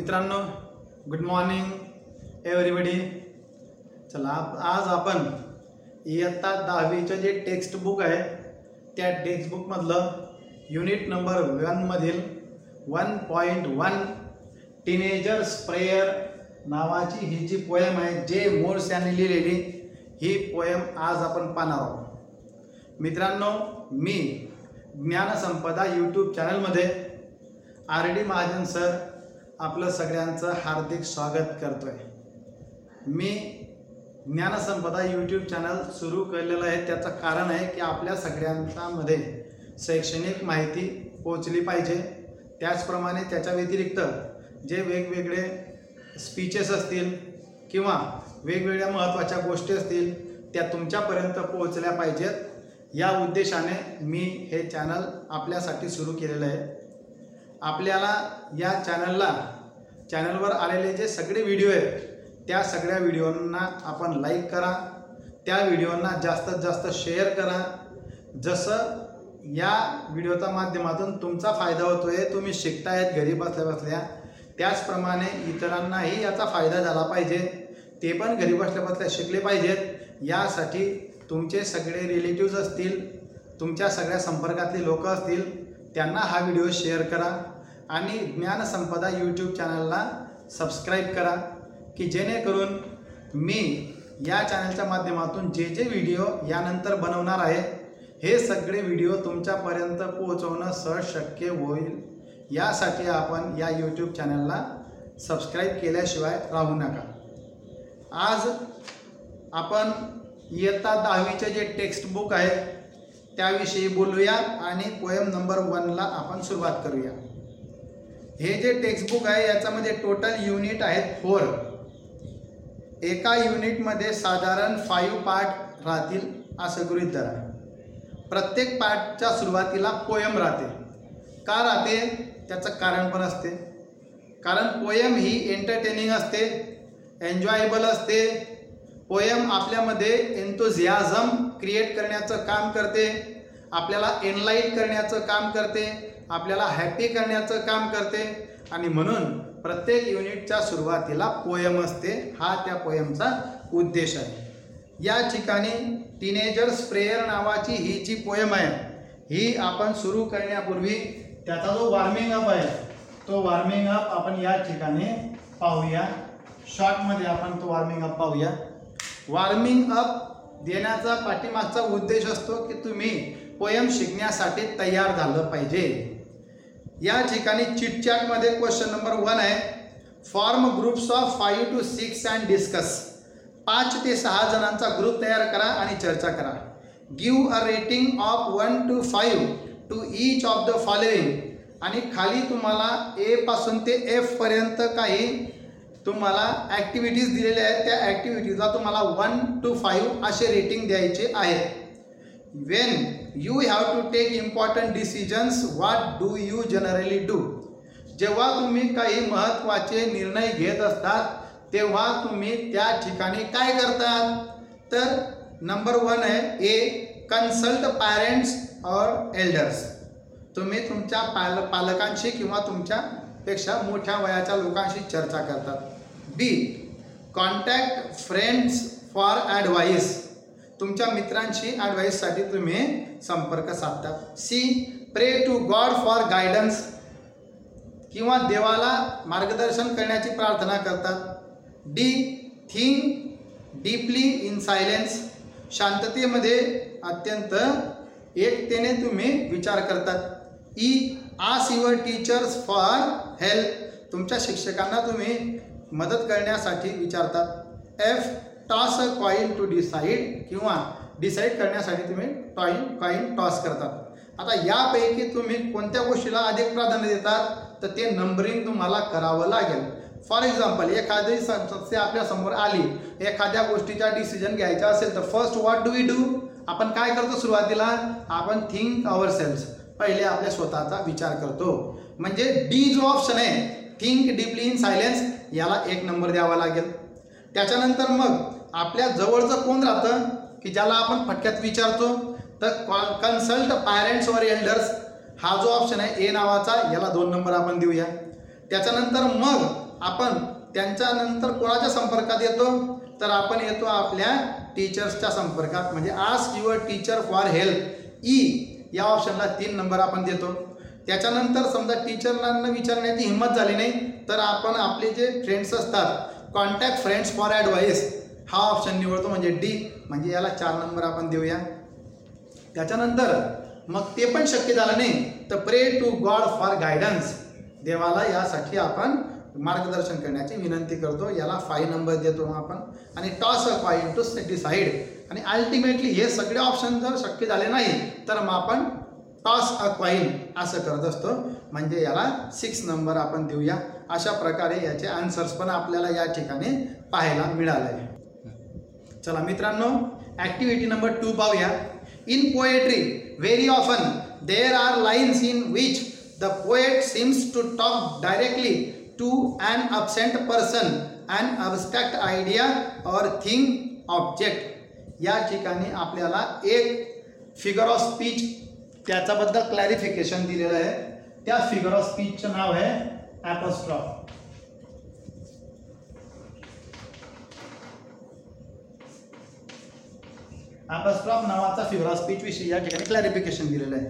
मित्रांनो good morning everybody चला आप- आज आपण इयत्ता दहावीचं जे टेक्स्ट बुक आहे त्या टेक्स्टबुकमधलं unit number वनमधील one point one teenagers prayer नावाची ही जी पोयम आहे जे मोर्स यांनी लिहिलेली ही पोयम आज आपण पाहणार आहोत. मित्रांनो मी ज्ञानसंपदा यूट्यूब चॅनलमध्ये आर डी महाजन सर आपलं सगळ्यांचं हार्दिक स्वागत करतोय. मी ज्ञानसंपदा यूट्यूब चॅनल सुरू केलेलं आहे. त्याचं कारण आहे की आपल्या सगळ्यांच्यामध्ये शैक्षणिक माहिती पोचली पाहिजे. त्याचप्रमाणे त्याच्या व्यतिरिक्त जे वेगवेगळे स्पीचेस असतील किंवा वेगवेगळ्या महत्त्वाच्या गोष्टी असतील त्या तुमच्यापर्यंत पोहोचल्या पाहिजेत. या उद्देशाने मी हे चॅनल आपल्यासाठी सुरू केलेलं आहे. आपल्याला या चॅनलला चॅनलवर आलेले जे सगळे व्हिडिओ आहेत त्या सगळ्या व्हिडिओंना आपण लाईक करा. त्या व्हिडिओंना जास्तीत जास्त शेअर करा. जसं या व्हिडिओच्या माध्यमातून तुमचा फायदा होतो आहे तुम्ही शिकतायत घरी बसल्या बसल्या त्याचप्रमाणे इतरांनाही याचा फायदा झाला पाहिजे. ते पण घरी बसल्या बसल्या शिकले पाहिजेत. यासाठी तुमचे सगळे रिलेटिव्ज असतील तुमच्या सगळ्या संपर्कातले लोक असतील त्यांना हा व्हिडिओ शेअर करा आणि ज्ञानसंपदा यूट्यूब चॅनलला सबस्क्राईब करा की जेणेकरून मी या चॅनलच्या माध्यमातून जे जे व्हिडिओ यानंतर बनवणार आहे हे सगळे व्हिडिओ तुमच्यापर्यंत पोहोचवणं सहज शक्य होईल. यासाठी आपण या यूट्यूब चॅनलला सबस्क्राईब केल्याशिवाय राहू नका. आज आपण इयत्ता दहावीचे जे टेक्स्टबुक आहे त्याविषयी बोलूया आणि पोयम नंबर वनला आपण सुरुवात करूया. हे जे टेक्स्टबुक आहे याच्यामध्ये टोटल युनिट आहेत फोर एका युनिटमध्ये साधारण फाईव्ह पार्ट राहतील असं गृहीत धरा. प्रत्येक पार्टच्या सुरुवातीला पोयम राहते. का राहते? त्याचं कारण पण असते. कारण पोयम ही एंटरटेनिंग असते एन्जॉयबल असते. पोयम आपल्यामध्ये एन्थोझियाझम क्रिएट करण्याचं काम करते. आपल्याला एनलाईट करण्याचं काम करते आपल्याला हॅपी करण्याचं काम करते. आणि म्हणून प्रत्येक युनिटच्या सुरुवातीला पोयम असते. हा त्या पोयमचा उद्देश आहे. या ठिकाणी टीनेजर्स प्रेयर नावाची ही जी पोयम आहे ही आपण सुरू करण्यापूर्वी त्याचा जो वॉर्मिंग अप आहे तो वॉर्मिंग अप आपण या ठिकाणी पाहूया. शॉर्टमध्ये आपण तो वॉर्मिंग अप पाहूया. वॉर्मिंग अप देण्याचा पाठीमागचा उद्देश असतो की तुम्ही पोयम शिकण्यासाठी तयार झालं पाहिजे. या ठिकाणी चिटचॅटमध्ये क्वेश्चन नंबर वन आहे. Form groups of five to six and discuss पाच ते सहा जणांचा ग्रुप तयार करा आणि चर्चा करा. Give a rating of one to five to each of the following आणि खाली तुम्हाला ए पासून ते एफ पर्यंत काही तुम्हाला ॲक्टिव्हिटीज दिलेल्या आहेत. त्या ॲक्टिव्हिटीजला तुम्हाला वन टू फाईव्ह असे रेटिंग द्यायचे आहे when you have to take important decisions what do you generally do जेव्हा तुम्ही काही महत्त्वाचे निर्णय घेत असतात तेव्हा तुम्ही त्या ठिकाणी काय करतात? तर नंबर वन आहे A consult parents or elders तुम्ही तुमच्या पाल पालकांशी किंवा तुमच्यापेक्षा मोठ्या वयाच्या लोकांशी चर्चा करतात. B contact friends for advice तुमच्या मित्रांशी ॲडवाईससाठी तुम्ही संपर्क साधता. सी प्रे टू गॉड फॉर गायडन्स किंवा देवाला मार्गदर्शन करण्याची प्रार्थना करतात D think deeply in silence शांततेमध्ये अत्यंत एकतेने तुम्ही विचार करतात ई आस युअर टीचर्स फॉर हेल्प तुमच्या शिक्षकांना तुम्ही मदत करण्यासाठी विचारतात F toss a coin to decide किंवा डिसाईड करण्यासाठी तुम्ही टॉईन कॉईन टॉस करतात. आता यापैकी तुम्ही कोणत्या गोष्टीला अधिक प्राधान्य देतात? तर ते नंबरिंग तुम्हाला करावं लागेल. फॉर एक्झाम्पल एखादी समस्या आपल्यासमोर आली. एखाद्या गोष्टीचा डिसिजन घ्यायचा असेल तर first what do we do आपण काय करतो सुरुवातीला? आपण थिंक अवर सेल्स पहिले आपल्या स्वतःचा विचार करतो. म्हणजे डी जो ऑप्शन आहे थिंक डीपली इन सायलेन्स याला एक नंबर द्यावा लागेल. त्याच्यानंतर मग आपल्या जवळचं कोण राहतं? की ज्याला आपण फटक्यात विचारतो? तर कन्सल्ट पॅरेंट्स वर एल्डर्स हा जो ऑप्शन आहे ए नावाचा याला दोन नंबर आपण देऊया. त्याच्यानंतर मग आपण त्यांच्यानंतर कोणाच्या संपर्कात येतो? तर आपण येतो आपल्या टीचर्सच्या संपर्कात. म्हणजे ask your teacher for help E या ऑप्शनला तीन नंबर आपण देतो. त्याच्यानंतर समजा टीचरला विचारण्याची हिंमत झाली नाही तर आपण आपले जे फ्रेंड्स असतात कॉन्टॅक्ट फ्रेंड्स फॉर ॲडवाईस हा ऑप्शन निवडतो म्हणजे डी म्हणजे याला चार नंबर आपण देऊया. त्याच्यानंतर मग ते पण शक्य झालं नाही तर प्रे टू गॉड फॉर गायडन्स देवाला यासाठी आपण मार्गदर्शन करण्याची विनंती करतो. याला फाईव्ह नंबर देतो मग आपण. आणि toss a coin to decide आणि अल्टिमेटली हे सगळे ऑप्शन जर शक्य झाले नाही तर मग आपण टॉस अ कॉईन असं करत असतो. म्हणजे याला सिक्स नंबर आपण देऊया. अशा प्रकारे याचे आन्सर्स पण आपल्याला या ठिकाणी पाहायला मिळाले आहे चला मित्रांनो ॲक्टिव्हिटी नंबर टू पाहूया. In poetry very often there are lines in which the poet seems to talk directly to an absent person and abstract idea or thing object या ठिकाणी आपल्याला एक फिगर ऑफ स्पीच त्याच्याबद्दल clarification दिलेलं आहे. त्या figure of स्पीचचं नाव आहे ॲपॉस्ट्रॉफ ॲपॉस्ट्रॉफ नावाचा फिगर ऑफ स्पीच विषयी या ठिकाणी क्लॅरिफिकेशन दिलेलं आहे.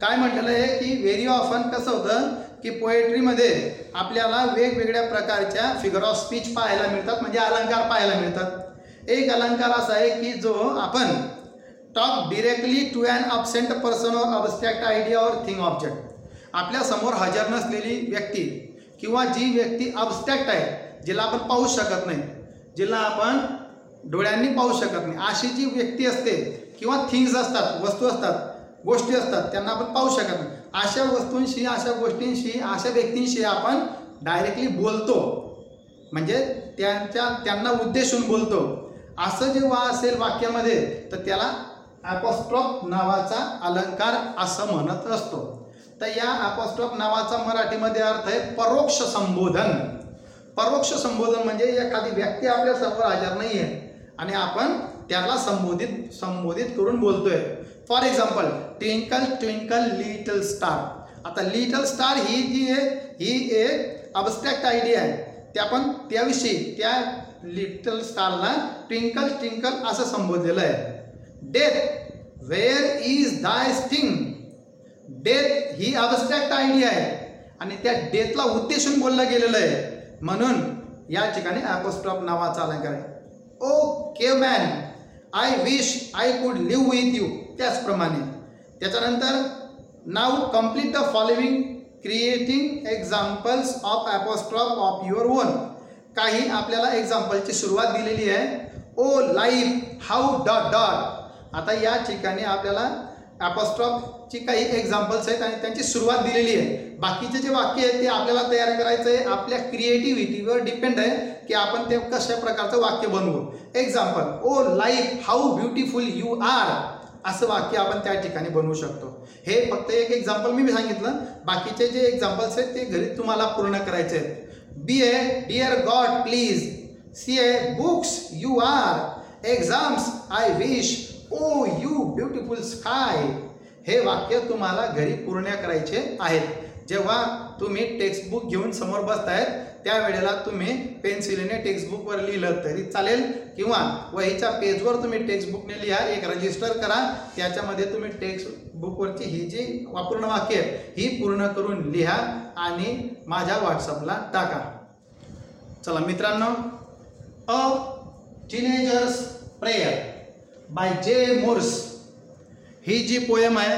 काय म्हटलेलं आहे की व्हेरी ऑफन कसं होतं की पोएट्रीमध्ये आपल्याला वेगवेगळ्या प्रकारच्या फिगर ऑफ स्पीच पाहायला मिळतात म्हणजे अलंकार पाहायला मिळतात. एक अलंकार असा आहे की जो आपण talk directly to and absent person or abstract idea or thing object आपल्यासमोर हजर नसलेली व्यक्ती किंवा जी व्यक्ती अबस्ट्रॅक्ट आहे जिला आपण पाहू शकत नाही जिला आपण डोळ्यांनी पाहू शकत नाही. अशी जी व्यक्ती असते किंवा थिंग्स असतात वस्तू असतात गोष्टी असतात त्यांना आपण पाहू शकत नाही. अशा वस्तूंशी अशा गोष्टींशी अशा व्यक्तींशी आपण डायरेक्टली बोलतो. म्हणजे त्यांच्या त्यांना उद्देशून बोलतो. असं जेव्हा असेल वाक्यामध्ये तर त्याला ॲपॉस्ट्रॉप नावाचा अलंकार असं म्हणत असतो. तर या ॲपॉस्ट्रॉप नावाचा मराठीमध्ये अर्थ आहे परोक्ष संबोधन. परोक्ष संबोधन म्हणजे एखादी व्यक्ती आपल्यासमोर हजर नाही आहे आणि आपण त्याला संबोधित संबोधित करून बोलतोय. For example twinkle twinkle little star आता लिटल स्टार ही जी आहे ही एक अबस्ट्रॅक्ट आयडिया आहे. त्या पण त्याविषयी त्या लिटल स्टारला ट्विंकल ट्विंकल असं संबोधलेलं आहे. Death where is thy sting death he abstract idea आहे. आणि त्या डेथला उद्देशून बोललं गेलेलं आहे. म्हणून या ठिकाणी ॲपोस्ट्रॉप नावाचा अलंकार आहे. Okay man I wish I could live with you त्याचप्रमाणे. त्याच्यानंतर नाव complete the following creating examples of apostrophe of your own काही आपल्याला एक्झाम्पलची सुरुवात दिलेली आहे. O life how dot dot आता या ठिकाणी आपल्याला ॲपॉस्ट्रॉपची काही एक्झाम्पल्स आहेत आणि त्यांची सुरुवात दिलेली आहे. बाकीचे जे वाक्य आहेत ते आपल्याला तयार करायचं आहे. आपल्या क्रिएटिव्हिटीवर डिपेंड आहे की आपण ते कशा प्रकारचं वाक्य बनवू. Example O life how beautiful you are असं वाक्य आपण त्या ठिकाणी बनवू शकतो. हे फक्त एक एक्झाम्पल मी सांगितलं. बाकीचे जे एक्झाम्पल्स आहेत ते घरी तुम्हाला पूर्ण करायचे आहेत. B A dear God please C A books you are exams I wish O you beautiful sky हे वाक्य तुम्हाला घरी पूर्ण करायचे आहेत. जेव्हा तुम्ही टेक्स्टबुक घेऊन समोर बसतायत त्यावेळेला तुम्ही पेन्सिलीने टेक्स्टबुकवर लिहिलं तरी चालेल किंवा वहीच्या पेजवर तुम्ही टेक्स्टबुकने लिहा एक रजिस्टर करा. त्याच्यामध्ये तुम्ही टेक्स्टबुकवरची ही जी वापूर्ण वाक्य आहे ही पूर्ण करून लिहा आणि माझ्या व्हॉट्सअपला टाका. चला मित्रांनो A teenagers prayer by J Morse ही जी पोयम आहे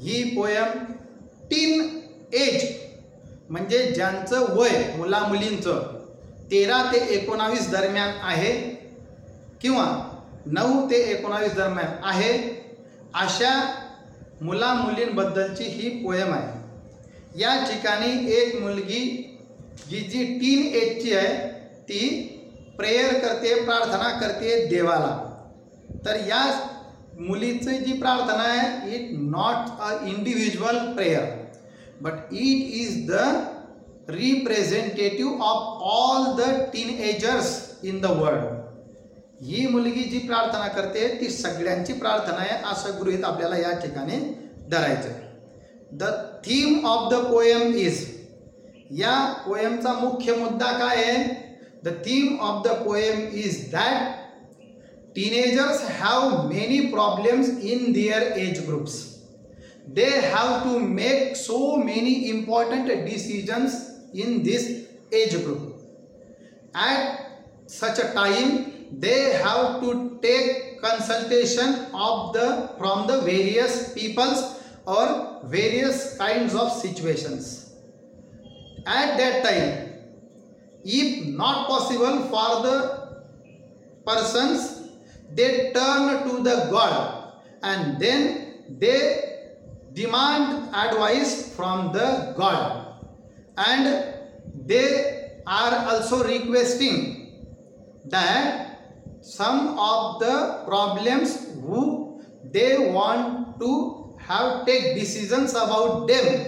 ही पोयम टीन एज म्हणजे ज्यांचं वय मुला मुलींचं तेरा ते एकोणावीस दरम्यान आहे किंवा नऊ ते एकोणावीस दरम्यान आहे अशा मुला मुलींबद्दलची ही पोयम आहे. या ठिकाणी एक मुलगी जी जी टीन एजची आहे ती प्रेयर करते प्रार्थना करते देवाला. तर या मुलीची जी प्रार्थना आहे it not a individual prayer but it is the representative of all the teenagers in the world ही मुलगी जी प्रार्थना करते ती सगळ्यांची प्रार्थना आहे असं गृहित आपल्याला या ठिकाणी धरायचं the theme of the poem is या पोएमचा मुख्य मुद्दा काय आहे? The theme of the poem is that teenagers have many problems in their age groups. They have to make so many important decisions in this age group. At such a time they have to take consultation of the from the various peoples or various kinds of situations. At that time if not possible for the persons they turn to the god and then they demand advice from the god. And they are also requesting that some of the problems who they want to have take decisions about them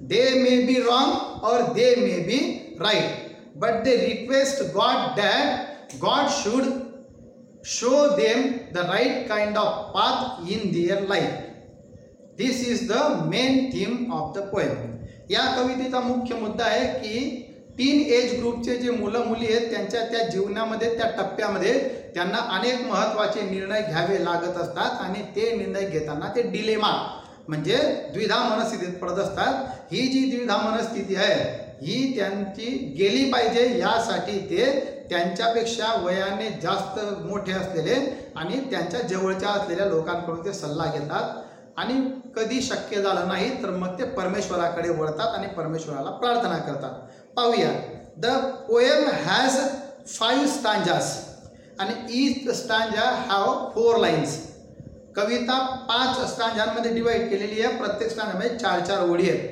they may be wrong or they may be right. But they request god that god should show them the right kind of path in their life. This is the main theme of the poem. या कवितेचा मुख्य मुद्दा आहे की teen age ग्रुपचे जे मुलं मुली आहेत त्यांच्या त्या जीवनामध्ये त्या टप्प्यामध्ये त्यांना अनेक महत्त्वाचे निर्णय घ्यावे लागत असतात आणि ते निर्णय घेताना ते डिलेमा म्हणजे द्विधा मनस्थितीत पडत असतात. ही जी द्विधा मनस्थिती आहे ही त्यांची गेली पाहिजे यासाठी ते त्यांच्यापेक्षा वयाने जास्त मोठे असलेले आणि त्यांच्या जवळच्या असलेल्या लोकांकडून ते सल्ला घेतात. आणि कधी शक्य झालं नाही तर मग ते परमेश्वराकडे वळतात आणि परमेश्वराला प्रार्थना करतात. पाहूया. The poem has five stanzas आणि each stanza have four lines. कविता पाच स्टांजांमध्ये डिवाईड केलेली आहे. प्रत्येक स्टांजामध्ये चार चार ओळी आहेत.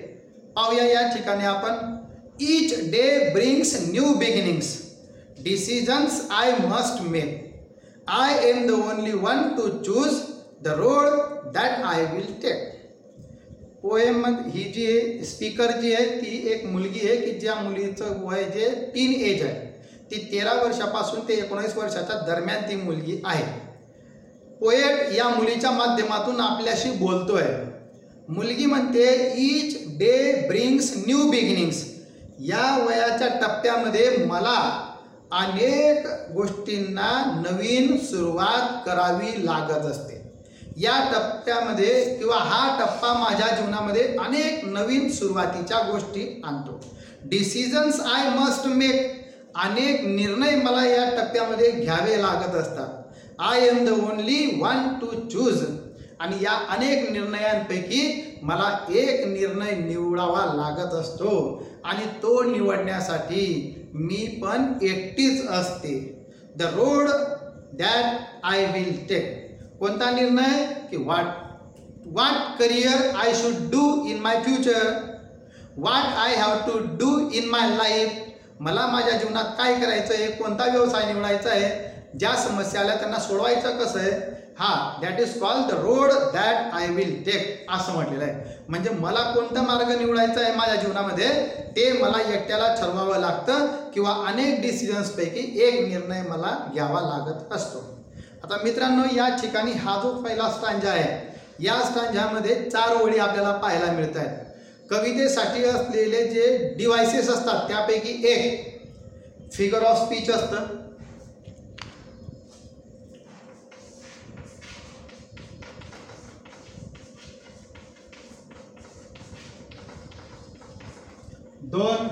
पाहूया या ठिकाणी आपण. Each day brings new beginnings. Decisions I must make I am the only one to choose the road that I will take poem ही जी स्पीकर जी आहे ती एक मुलगी आहे की ज्या मुलीचं वय जे टीन एज आहे. ती तेरा वर्षापासून ते एकोणीस वर्षाच्या दरम्यान ती मुलगी आहे. पोएट या मुलीच्या माध्यमातून आपल्याशी बोलतोय. मुलगी म्हणते each day brings new beginnings या वयाच्या टप्प्यामध्ये मला अनेक गोष्टींना नवीन सुरुवात करावी लागत असते. या टप्प्यामध्ये किंवा हा टप्पा माझ्या जीवनामध्ये अनेक नवीन सुरुवातीच्या गोष्टी आणतो. डिसिजन्स आय मस्ट मेक अनेक निर्णय मला या टप्प्यामध्ये घ्यावे लागत असतात. I am the only one to choose आणि या अनेक निर्णयांपैकी मला एक निर्णय निवडावा लागत असतो. आणि तो निवडण्यासाठी मी पण एकटीच असते. The road that I will take कोणता निर्णय? की what what career I should do in my future what I have to do in my life मला माझ्या जीवनात काय करायचं आहे कोणता व्यवसाय निवडायचा आहे ज्या समस्या आल्या त्यांना सोडवायचं कसं आहे? हा that is call the road that I will take असं म्हटलेलं आहे. म्हणजे मला कोणता मार्ग निवडायचा आहे माझ्या जीवनामध्ये? ते मला एकट्याला ठरवावं लागतं किंवा अनेक डिसिजन्सपैकी एक निर्णय मला घ्यावा लागत असतो. आता मित्रांनो या ठिकाणी हा जो पहिला स्टांजा आहे या स्टांजामध्ये चार ओळी आपल्याला पाहायला मिळत आहेत कवितेसाठी असलेले जे डिव्हायसेस असतात त्यापैकी एक फिगर ऑफ स्पीच असतं. दोन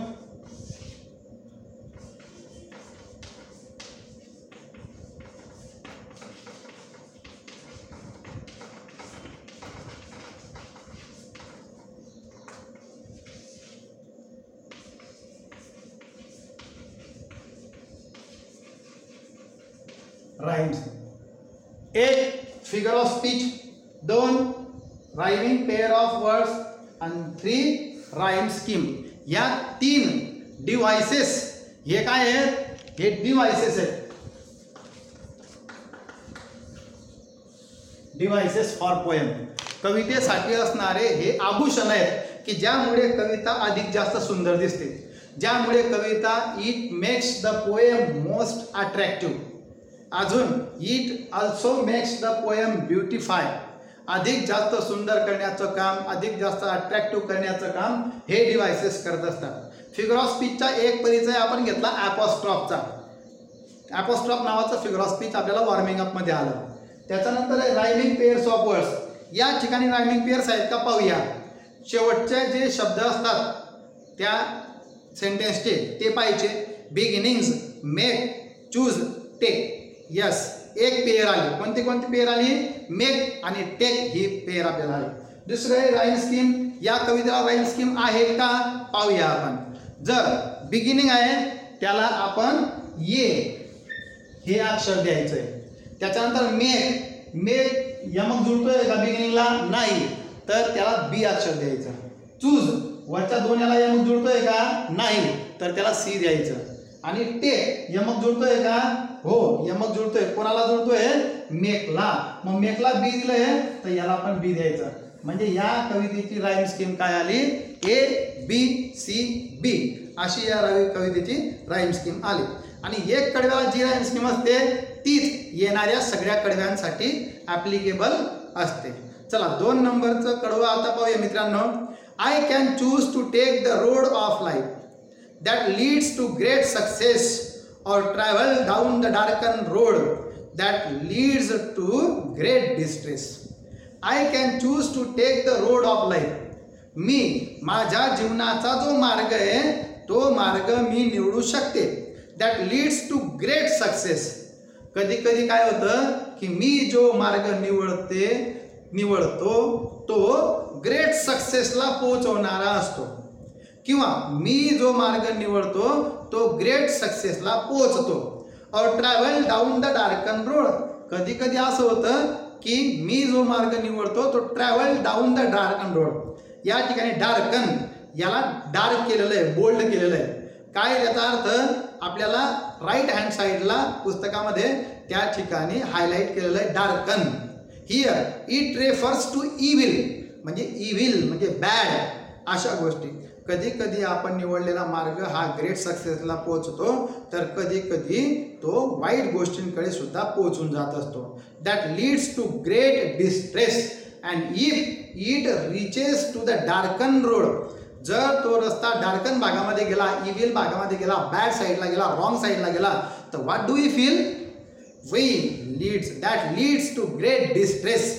राईम्स एक फिगर ऑफ स्पीच दोन रायमिंग पेअर ऑफ वर्ड्स आणि थ्री राईम स्कीम या तीन डिव्हायसेस हे काय आहेत? हे डिव्हायसेस आहेत. डिव्हायसेस फॉर पोएम कवितेसाठी असणारे हे आभूषण आहेत की ज्यामुळे कविता अधिक जास्त सुंदर दिसते. ज्यामुळे कविता it makes the poem most attractive अजून it also makes the poem beautify अधिक जास्त सुंदर करण्याचं काम अधिक जास्त अट्रॅक्टिव्ह करण्याचं काम हे डिव्हायसेस करत असतात. फिगर ऑफ स्पीचचा एक परिचय आपण घेतला ॲपॉस्ट्रॉपचा ॲपॉस्ट्रॉप नावाचं फिगर ऑफ स्पीच आपल्याला वॉर्मिंग अपमध्ये आलं. त्याच्यानंतर रायमिंग पेअर्स ऑफ वर्ड्स या ठिकाणी रायमिंग पेअर्स आहेत का? पाहूया. शेवटचे जे शब्द असतात त्या सेंटेन्सचे ते पाहिजे beginnings make choose take yes एक पेअर आली. कोणती कोणती पेअर आली? मेक आणि टेक ही पेअर आपल्याला आली. दुसरं आहे स्कीम या कवितेला राईन स्कीम आहे का? पाहूया आपण. जर बिगिनिंग आहे त्याला आपण ये हे अक्षर द्यायचं आहे त्याच्यानंतर मेक मेक यमक जुळतोय का बिगिनिंगला नाही. तर त्याला बी अक्षर द्यायचं. चूज वरच्या दोन याला यमक जुळतोय का? नाही. तर त्याला सी द्यायचं. आणि टे यमक जुळतोय का? हो यमक जुळतोय. कोणाला जुळतोय? मेकला. मग मेकला बी दिलंय तर याला पण बी द्यायचं. म्हणजे या कवितेची राईम स्कीम काय आली? ए बी सी बी अशी या रवी कवितेची राईम स्कीम आली. आणि एक कडव्याला जी राईम स्कीम असते तीच येणाऱ्या सगळ्या कडव्यांसाठी ॲप्लिकेबल असते. चला दोन नंबरचं कडवं आता पाहूया मित्रांनो. I can choose to take the road of life that leads to great success or travel down the darkened road that leads to great distress. I can choose to take the road of life. मी माझ्या जीवनाचा जो मार्ग आहे तो मार्ग मी निवडू शकते that leads to great success कधी कधी काय होतं की मी जो मार्ग निवडते निवडतो तो ग्रेट सक्सेसला पोहोचवणारा असतो किंवा मी जो मार्ग निवडतो तो ग्रेट सक्सेसला पोहोचतो. और travel down the darken road कधी कधी असं होतं की मी जो मार्ग निवडतो तो travel down the darken road या ठिकाणी डार्कन याला डार्क केलेलं आहे बोल्ड केलेलं आहे काय याचा अर्थ? आपल्याला राईट हँड साईडला पुस्तकामध्ये त्या ठिकाणी हायलाईट केलेलं आहे darken here it refers to evil म्हणजे इव्हिल म्हणजे बॅड अशा गोष्टी. कधी कधी आपण निवडलेला मार्ग हा ग्रेट सक्सेसला पोहोचतो तर कधी कधी तो वाईट गोष्टींकडे सुद्धा पोहोचून जात असतो. That leads to great distress and if it reaches to the darken road जर तो रस्ता डार्कन भागामध्ये गेला इव्हिल भागामध्ये गेला बॅड साईडला गेला रॉंग साईडला गेला तर what do you feel we leads that leads to great distress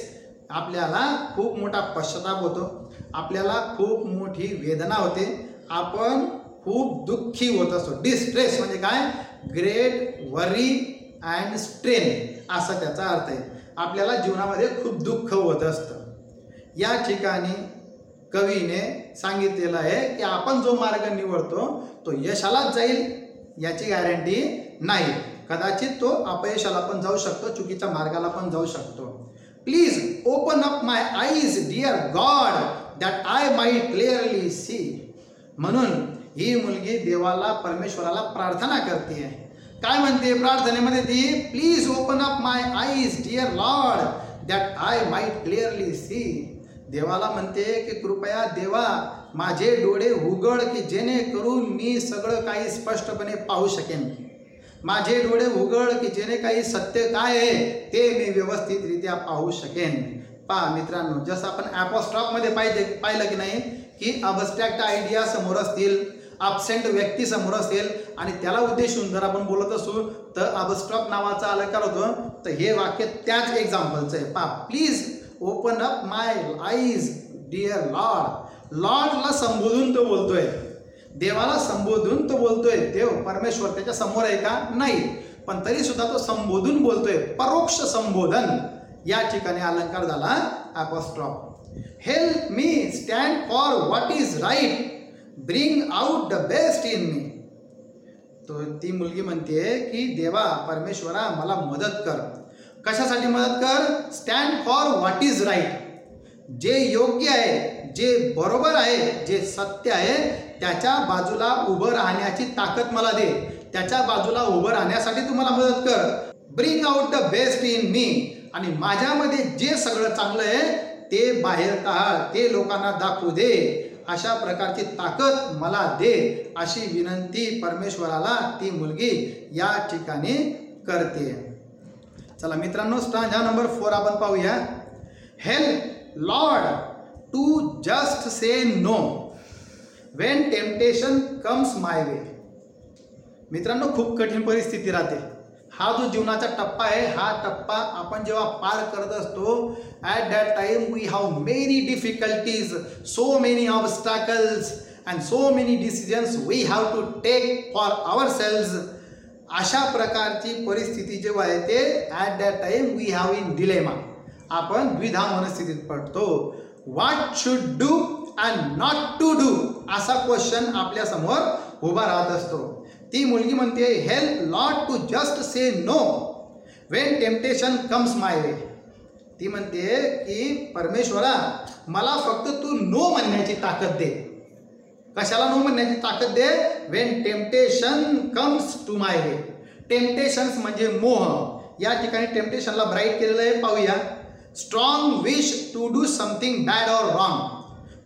आपल्याला खूप मोठा पश्चाताप होतो. आपल्याला खूप मोठी वेदना होते. आपण खूप दुःखी होत असतो. डिस्ट्रेस म्हणजे काय? ग्रेट वरी अँड स्ट्रेन असा त्याचा अर्थ आहे. आपल्याला जीवनामध्ये खूप दुःख होत असतं. या ठिकाणी कवीने सांगितलेलं आहे की आपण जो मार्ग निवडतो तो यशालाच जाईल याची गॅरंटी नाही. कदाचित तो अपयशाला पण जाऊ शकतो चुकीच्या मार्गाला पण जाऊ शकतो. Please open up my eyes dear God that I my clearly see म्हणून ही मुलगी देवाला परमेश्वराला प्रार्थना करते आहे. काय म्हणते? प्रार्थनेमध्ये ती please open up my eyes dear Lord that I my clearly see देवाला म्हणते की कृपया देवा माझे डोळे उघड की जेणेकरून मी सगळं काही स्पष्टपणे पाहू शकेन. माझे डोळे उघड की जेणे काही सत्य काय आहे ते मी व्यवस्थितरित्या पाहू शकेन. पहा मित्रांनो जसं आपण ॲपॉस्ट्रॉपमध्ये पाहिजे पाहिलं की नाही की अबस्ट्रॅक्ट आयडिया समोर असतील ॲबसेंट व्यक्ती समोर असेल आणि त्याला उद्देशून जर आपण बोलत असू तर अबस्ट्रॉप नावाचा अलंकार होतो. तर हे वाक्य त्याच एक्झाम्पलचं आहे. पहा please open up my eyes dear Lord लॉर्डला संबोधून तो बोलतोय. देवाला संबोधून तो बोलतोय. देव परमेश्वर त्याच्यासमोर आहे का? नाही. पण तरी सुद्धा तो संबोधून बोलतोय. परोक्ष संबोधन. या ठिकाणी अलंकार झाला apostrophe help me stand for what is right bring out the best in me तो ती मुलगी म्हणते की देवा परमेश्वरा मला मदत कर. कशासाठी मदत कर? Stand for what is right जे योग्य आहे जे बरोबर आहे जे सत्य आहे त्याच्या बाजूला उभं राहण्याची ताकद मला दे. त्याच्या बाजूला उभं राहण्यासाठी तू मला मदत कर. Bring out the best in me आणि माझ्यामध्ये जे सगळं चांगलं आहे ते बाहेर काढ ते लोकांना दाखवू दे. अशा प्रकारची ताकद मला दे अशी विनंती परमेश्वराला ती मुलगी या ठिकाणी करते. चला मित्रांनो स्टांजा नंबर फोर आपण पाहूया. Help Lord to just say no when temptation comes my way मित्रांनो खूप कठीण परिस्थिती राहते. हा जो जीवनाचा टप्पा आहे हा टप्पा आपण जेव्हा पार करत असतो at that time we have many difficulties so many obstacles and so many decisions we have to take for ourselves अशा प्रकारची परिस्थिती जेव्हा येते at that time we have in dilemma आपण द्विधा मनस्थितीत पडतो. What should do and not to do असा क्वेश्चन आपल्यासमोर उभा राहत असतो. ती मुलगी म्हणते help lot to just say no when temptation comes my way ती म्हणते की परमेश्वरा मला फक्त तू नो म्हणण्याची ताकद दे. कशाला नो म्हणण्याची ताकद दे? When temptation comes to my way temptations म्हणजे मोह. या ठिकाणी टेम्पटेशनला ब्राईट केलेलं आहे पाहूया. Strong wish to do something bad or wrong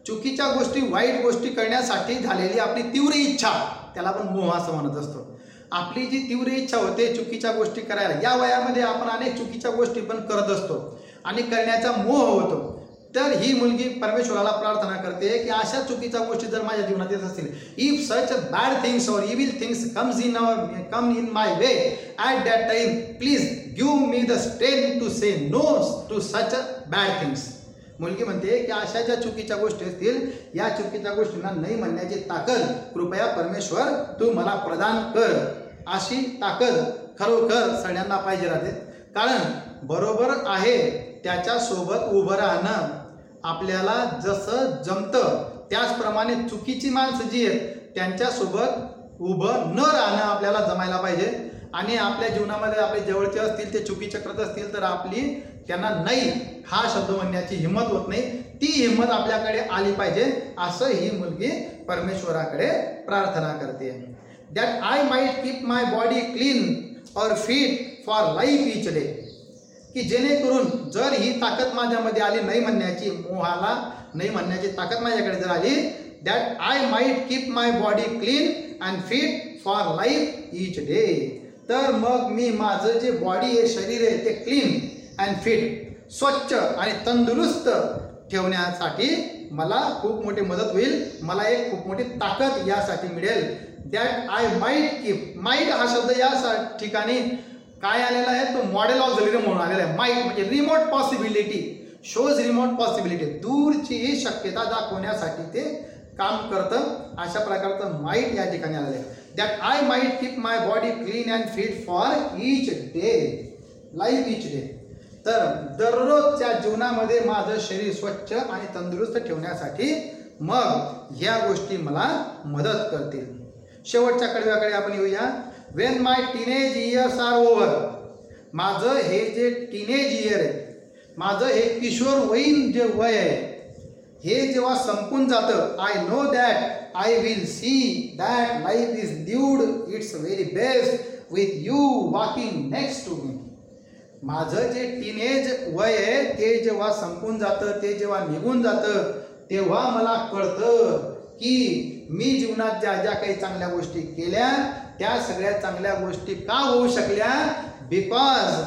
चुकीच्या गोष्टी वाईट गोष्टी करण्यासाठी झालेली आपली तीव्र इच्छा. त्याला आपण मोह असं म्हणत असतो. आपली जी तीव्र इच्छा होते चुकीच्या गोष्टी करायला या वयामध्ये आपण अनेक चुकीच्या गोष्टी पण करत असतो आणि करण्याचा मोह होतो. तर ही मुलगी परमेश्वराला प्रार्थना करते की अशा चुकीच्या गोष्टी जर माझ्या जीवनात येत असतील इफ सच बॅड थिंग्स और evil things comes in our come in my way at that time please give me the strength to say no to such bad things मुलगी म्हणते की अशा ज्या चुकीच्या गोष्टी असतील या चुकीच्या गोष्टींना नाही म्हणण्याची ताकद कृपया परमेश्वर तू मला प्रदान कर. अशी ताकद खरोखर सगळ्यांना पाहिजे राहते. कारण बरोबर आहे त्याच्यासोबत उभं राहणं. आपल्याला जसं जमतं त्याचप्रमाणे चुकीची माणसं जी आहेत त्यांच्यासोबत उभं न राहणं आपल्याला जमायला पाहिजे. आणि आपल्या जीवनामध्ये आपले जवळचे असतील ते चुकीचे करत असतील तर आपली त्यांना नाही हा शब्द म्हणण्याची हिंमत होत नाही. ती हिंमत आपल्याकडे आली पाहिजे असं ही मुलगी परमेश्वराकडे प्रार्थना करते. That I might keep my body clean और fit for life each day की जेणेकरून जर ही ताकद माझ्यामध्ये आली नाही म्हणण्याची मोहाला नाही म्हणण्याची ताकद माझ्याकडे जर आली that I might keep my body clean and fit for life each day तर मग मी माझं जे बॉडी आहे शरीर आहे ते क्लीन अँड फिट स्वच्छ आणि तंदुरुस्त ठेवण्यासाठी मला खूप मोठी मदत होईल. मला एक खूप मोठी ताकद यासाठी मिळेल. That I might keep might हा शब्द या सा- ठिकाणी काय आलेला आहे? तो मॉडेल ऑफ झलिरम म्हणून आलेला आहे. माईट म्हणजे remote possibility shows remote possibility दूरची ही शक्यता दाखवण्यासाठी ते काम करतं. अशा प्रकारचं माईट या ठिकाणी आलेलं आहे. That I might keep my body clean and fit for each day Life each day तर दररोजच्या जीवनामध्ये माझं शरीर स्वच्छ आणि तंदुरुस्त ठेवण्यासाठी मग ह्या गोष्टी मला मदत करतील. शेवटच्या कडव्याकडे आपण येऊया. When my teenage years are over माझं हे जे टीनेज इयर आहे माझं हे किशोरवयीन जे वय आहे हे जेव्हा संपून जातं I know that I will see that life is dude it's very best with you walking next to me माझं जे टीनेज वय आहे ते जेव्हा संपून जातं ते जेव्हा निघून जातं तेव्हा मला कळतं की मी जीवनात ज्या ज्या काही चांगल्या गोष्टी केल्या त्या सगळ्या चांगल्या गोष्टी का होऊ शकल्या? Because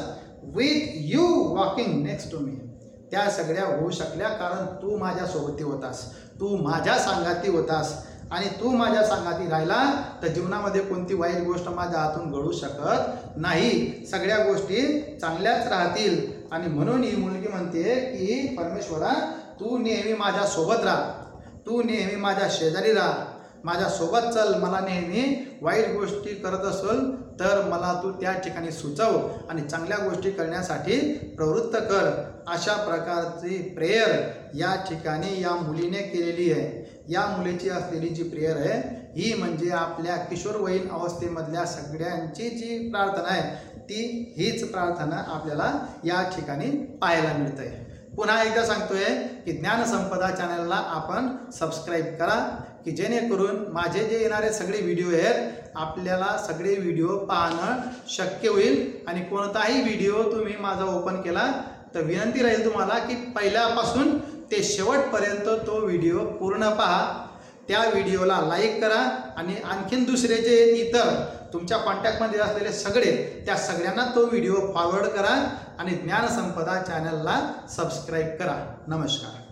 with you walking next to me त्या सगळ्या होऊ शकल्या कारण तू माझ्या सोबती होतास. तू माझ्या सांगाती होतास. आणि तू माझ्या सांगाती राहिला तर जीवनामध्ये कोणती वाईट गोष्ट माझ्या हातून घडू शकत नाही. सगळ्या गोष्टी चांगल्याच राहतील. आणि म्हणून ही मुलगी म्हणते की परमेश्वरा तू नेहमी माझ्या सोबत राहा. तू नेहमी माझ्या शेजारी राहा. माझ्यासोबत चल मला नेहमी वाईट गोष्टी करत असेल तर मला तू त्या ठिकाणी सुचव आणि चांगल्या गोष्टी करण्यासाठी प्रवृत्त कर. अशा प्रकारची प्रेयर या ठिकाणी या मुलीने केलेली आहे. या मुलीची असलेली जी प्रेयर आहे ही म्हणजे आपल्या किशोरवयीन अवस्थेमधल्या सगळ्यांची जी प्रार्थना आहे ती हीच प्रार्थना आपल्याला या ठिकाणी पाहायला मिळते पुन्हा एकदा सांगतोय की ज्ञानसंपदा चॅनलला आपण सबस्क्राईब करा. की जेणेकरून माझे जे येणारे सगळे व्हिडिओ आहेत आपल्याला सगळे व्हिडिओ पाहणं शक्य होईल. आणि कोणताही व्हिडिओ तुम्ही माझा ओपन केला तर विनंती राहील तुम्हाला की पहिल्यापासून ते शेवटपर्यंत तो व्हिडिओ पूर्ण पहा. त्या व्हिडिओला लाईक करा आणि आणखीन दुसरे जे इतर तुमच्या कॉन्टॅक्टमध्ये असलेले सगळे त्या सगळ्यांना तो व्हिडिओ फॉरवर्ड करा आणि ज्ञानसंपदा चॅनलला सबस्क्राईब करा. नमस्कार.